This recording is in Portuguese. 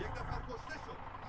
Jeder Franco Stichel.